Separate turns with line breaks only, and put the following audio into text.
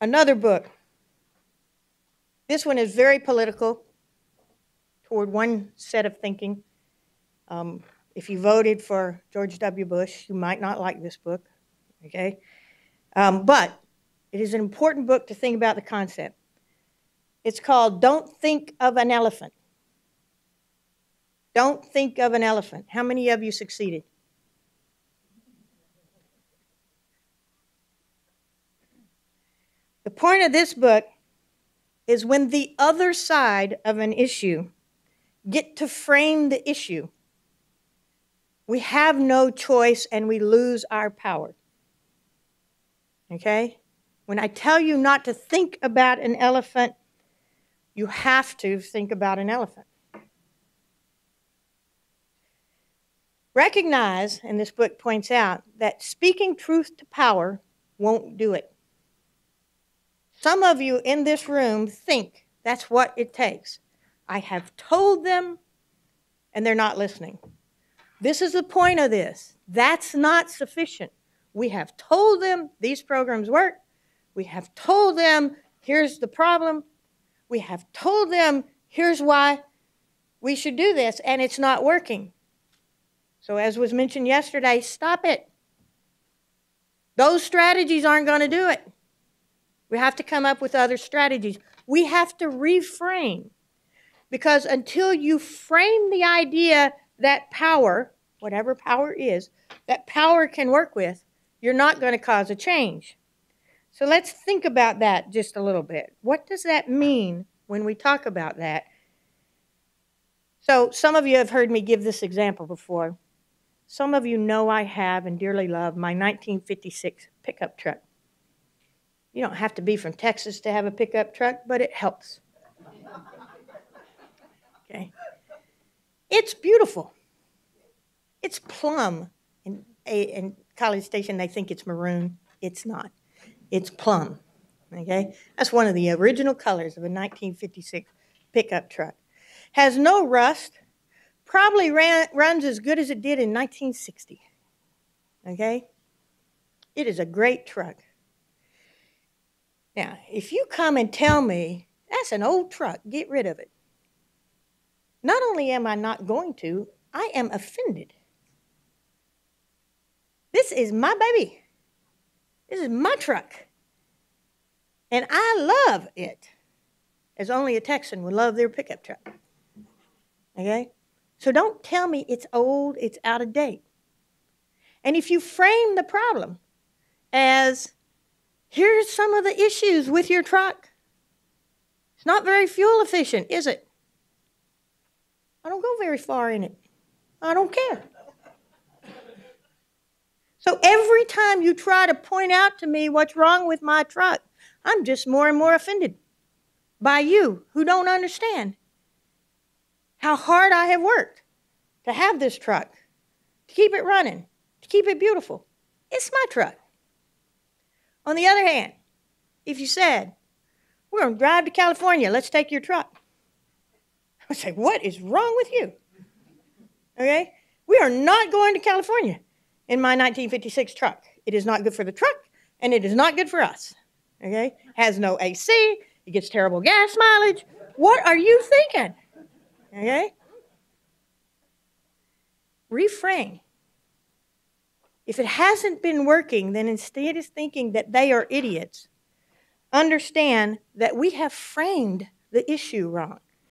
Another book. This one is very political toward one set of thinking. Um, if you voted for George W. Bush, you might not like this book, okay? Um, but it is an important book to think about the concept. It's called Don't Think of an Elephant. Don't think of an elephant. How many of you succeeded? The point of this book is when the other side of an issue get to frame the issue, we have no choice and we lose our power. Okay? When I tell you not to think about an elephant, you have to think about an elephant. Recognize, and this book points out, that speaking truth to power won't do it. Some of you in this room think that's what it takes. I have told them, and they're not listening. This is the point of this. That's not sufficient. We have told them these programs work. We have told them here's the problem. We have told them here's why we should do this, and it's not working. So, as was mentioned yesterday, stop it. Those strategies aren't going to do it. We have to come up with other strategies. We have to reframe. Because until you frame the idea that power, whatever power is, that power can work with, you're not going to cause a change. So let's think about that just a little bit. What does that mean when we talk about that? So, some of you have heard me give this example before. Some of you know I have and dearly love my 1956 pickup truck. You don't have to be from Texas to have a pickup truck, but it helps. Okay. It's beautiful. It's plum. In, in College Station, they think it's maroon. It's not. It's plum. Okay? That's one of the original colors of a 1956 pickup truck. Has no rust. Probably ran, runs as good as it did in 1960. Okay? It is a great truck. Now, if you come and tell me that's an old truck, get rid of it. Not only am I not going to, I am offended. This is my baby. This is my truck. And I love it, as only a Texan would love their pickup truck. Okay? So don't tell me it's old, it's out of date. And if you frame the problem as Here's some of the issues with your truck. It's not very fuel efficient, is it? I don't go very far in it. I don't care. So every time you try to point out to me what's wrong with my truck, I'm just more and more offended by you who don't understand how hard I have worked to have this truck, to keep it running, to keep it beautiful. It's my truck. On the other hand, if you said, We're going to drive to California, let's take your truck, I would say, What is wrong with you? Okay? We are not going to California in my 1956 truck. It is not good for the truck, and it is not good for us. Okay? Has no AC, it gets terrible gas mileage. What are you thinking? Okay? Reframe. If it hasn't been working, then instead of thinking that they are idiots, understand that we have framed the issue wrong.